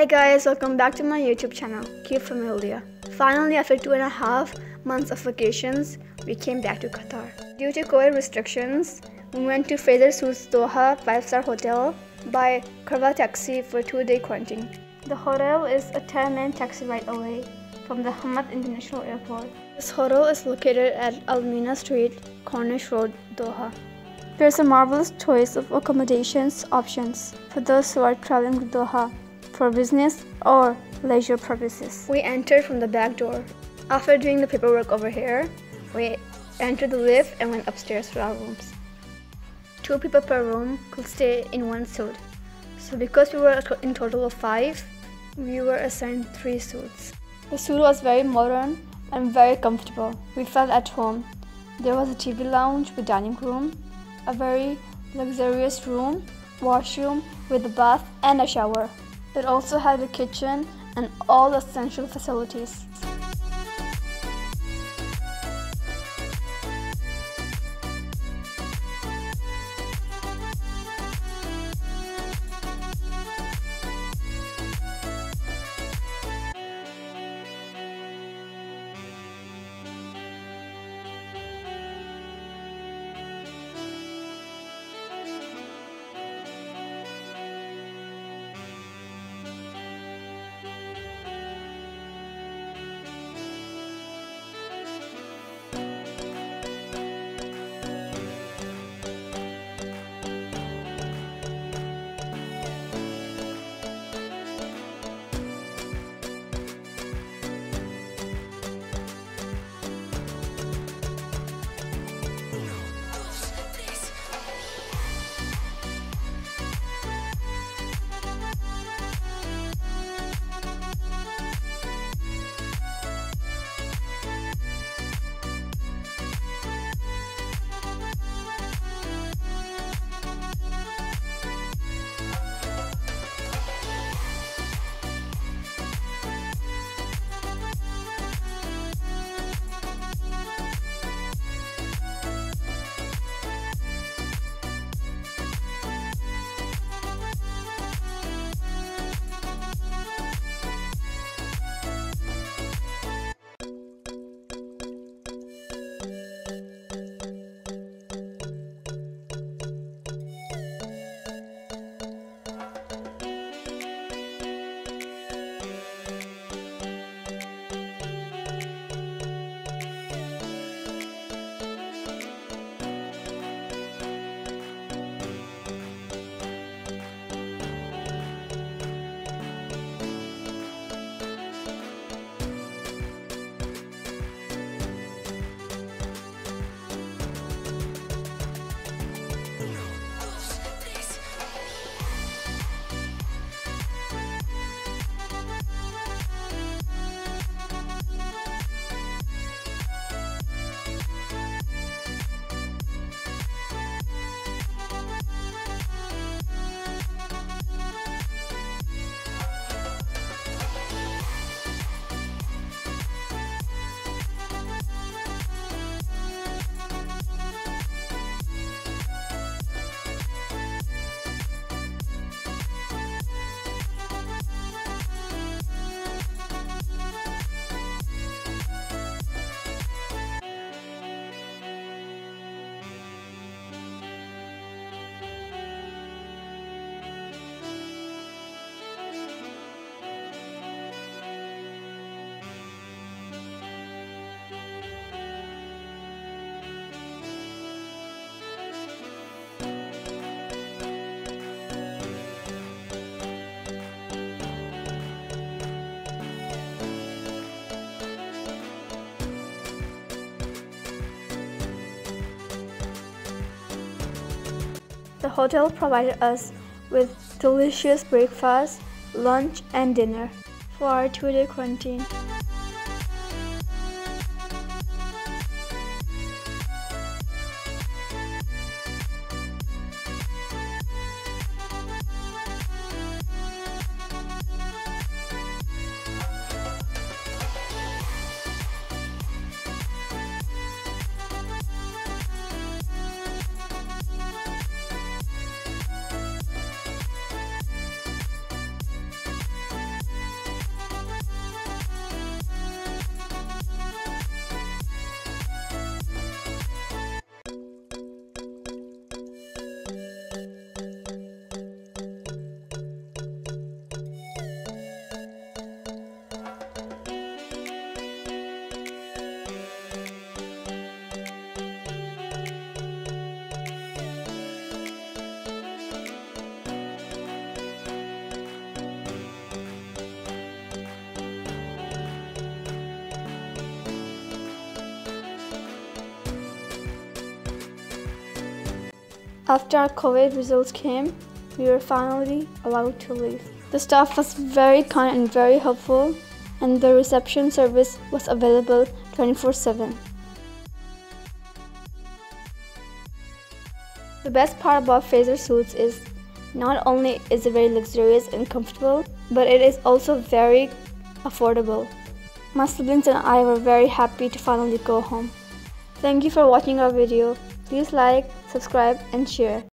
Hey guys, welcome back to my YouTube channel, Q Familia. Finally, after two and a half months of vacations, we came back to Qatar. Due to COVID restrictions, we went to Fraser Suites Doha 5-star hotel by Karwa Taxi for two-day quarantine. The hotel is a 10-minute taxi ride away from the Hamad International Airport. This hotel is located at Al Meena Street, Corniche Road, Doha. There's a marvelous choice of accommodations options for those who are traveling to Doha for business or leisure purposes. We entered from the back door. After doing the paperwork over here, we entered the lift and went upstairs to our rooms. Two people per room could stay in one suite. So because we were in total of five, we were assigned three suites. The suite was very modern and very comfortable. We felt at home. There was a TV lounge with dining room, a very luxurious room, washroom with a bath and a shower. It also had a kitchen and all essential facilities. The hotel provided us with delicious breakfast, lunch, and dinner for our two day quarantine. After our COVID results came, we were finally allowed to leave. The staff was very kind and very helpful, and the reception service was available 24 7. The best part about Fraser suits is not only is it very luxurious and comfortable, but it is also very affordable. My siblings and I were very happy to finally go home. Thank you for watching our video. Please like, subscribe and share.